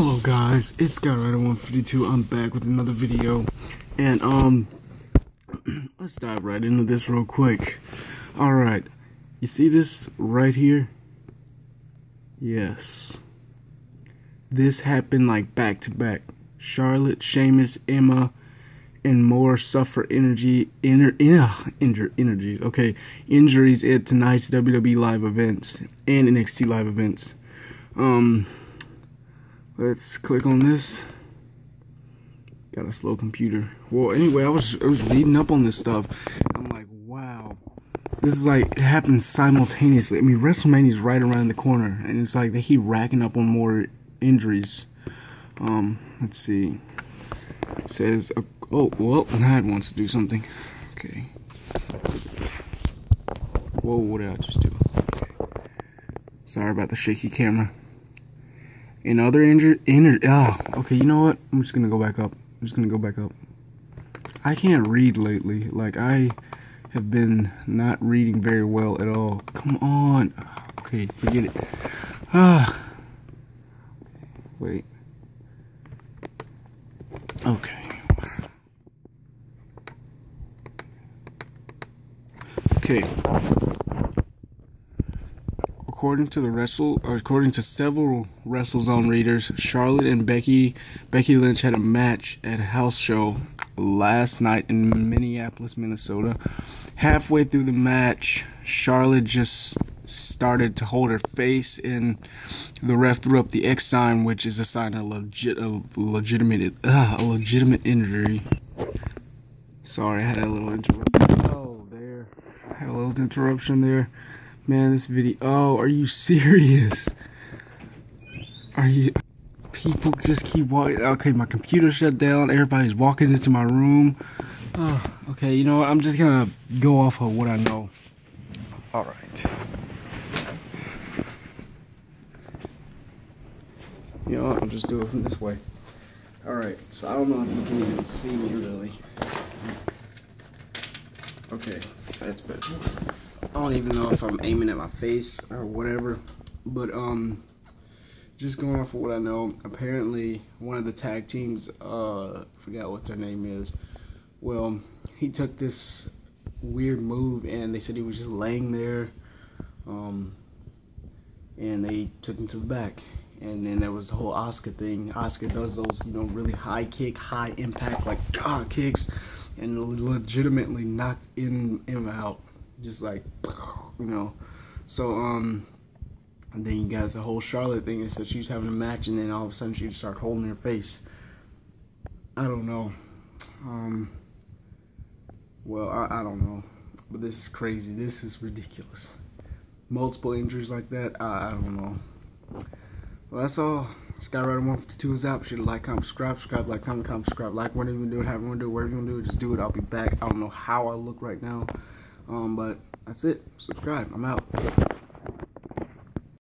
Hello guys, it's SkyRider152. I'm back with another video. And um let's dive right into this real quick. Alright. You see this right here? Yes. This happened like back to back. Charlotte, Sheamus, Emma, and more suffer energy inner uh, injur, energy. Okay, injuries at tonight's WWE live events and NXT live events. Um Let's click on this. Got a slow computer. Well, anyway, I was I was reading up on this stuff. I'm like, wow, this is like it happens simultaneously. I mean, WrestleMania is right around the corner, and it's like they keep racking up on more injuries. Um, let's see. It says, uh, oh well, Nad wants to do something. Okay. Whoa, what did I just do? Okay. Sorry about the shaky camera. In other injured, inner, oh, okay, you know what? I'm just gonna go back up. I'm just gonna go back up. I can't read lately. Like, I have been not reading very well at all. Come on. Okay, forget it. Ah. Wait. Okay. Okay according to the wrestle or according to several WrestleZone readers, Charlotte and Becky Becky Lynch had a match at a house show last night in Minneapolis, Minnesota. Halfway through the match, Charlotte just started to hold her face and the ref threw up the X sign, which is a sign of legit a legitimate uh, a legitimate injury. Sorry, I had a little interruption. Oh, there. I had a little interruption there. Man, this video. Oh, are you serious? Are you. People just keep walking. Okay, my computer shut down. Everybody's walking into my room. Oh, okay, you know what? I'm just gonna go off of what I know. Alright. You know what? I'll just do it from this way. Alright, so I don't know if you can even see me really. Okay, that's better. I don't even know if I'm aiming at my face or whatever, but um, just going off of what I know, apparently one of the tag teams, uh, forgot what their name is. Well, he took this weird move, and they said he was just laying there, um, and they took him to the back. And then there was the whole Oscar thing. Oscar does those, you know, really high kick, high impact, like ah, kicks, and legitimately knocked him out just like you know. So um, and then you got the whole Charlotte thing. And so she's having a match, and then all of a sudden she just start holding her face. I don't know. Um, well, I, I don't know, but this is crazy. This is ridiculous. Multiple injuries like that. I, I don't know. Well, that's all. Skyrider 152 is out. Be sure to like, comment, subscribe, subscribe, like, comment, comment, subscribe, like, whatever you want to do, however you want to do, whatever you want to do, just do it. I'll be back. I don't know how I look right now. Um, but that's it. Subscribe. I'm out.